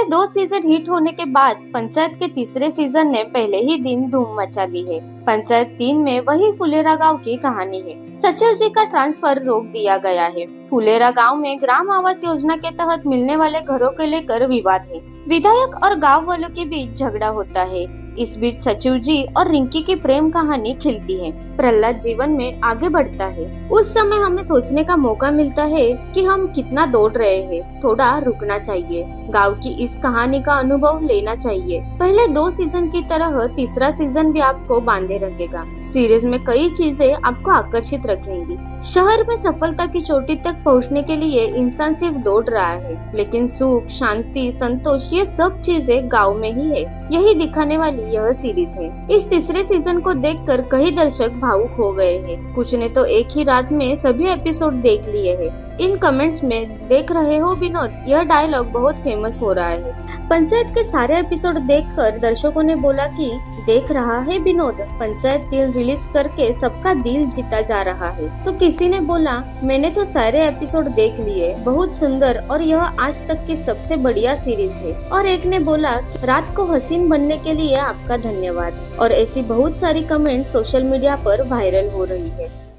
पहले दो season hit होने के बाद पंचायत के तीसरे सीज़न ने पहले ही दिन धूम मचा दी है। पंचायत तीन में वही फुलेरा गाँव की कहानी है। सचिव जी का ट्रांसफ़र रोक दिया गया है। फुलेरा गाँव में ग्राम आवास योजना के तहत मिलने वाले घरों को लेकर विवाद है। विधायक और गाँव वालों के बीच झगड़ा होता है। इस बीच सचिव जी और रिंकी की प्रेम कहानी खिलती है। प्रहलाद जीवन में आगे बढ़ता है। उस समय हमें सोचने का मौका मिलता है कि हम कितना दौड़ रहे हैं। थोड़ा रुकना चाहिए। गाँव की इस कहानी का अनुभव लेना चाहिए। पहले दो सीज़न की तरह तीसरा सीज़न भी आपको बांधे रखेगा। सीरीज़ में कई चीज़ें आपको आकर्षित रखेंगी। शहर में सफलता की चोटी तक पहुँचने के लिए इंसान सिर्फ़ दौड़ रहा है, लेकिन सुख, शांति, संतोष, ये सब चीज़ें गाँव में ही है। यही दिखाने वाली यह सीरीज़ है। इस तीसरे सीज़न को देखकर कई दर्शक भावुक हो गए हैं। कुछ ने तो एक ही रात में सभी एपिसोड देख लिए हैं। इन कमेंट्स में देख रहे हो विनोद, यह डायलॉग बहुत फ़ेमस हो रहा है। पंचायत के सारे एपिसोड देखकर दर्शकों ने बोला कि देख रहा है विनोद, पंचायत तीन रिलीज़ करके सबका दिल जीता जा रहा है। तो किसी ने बोला, मैंने तो सारे एपिसोड देख लिए, बहुत सुंदर और यह आज तक की सबसे बढ़िया सीरीज़ है। और एक ने बोला, रात को हसीन बनने के लिए आपका धन्यवाद। और ऐसी बहुत सारी कमेंट सोशल मीडिया पर वायरल हो रही है।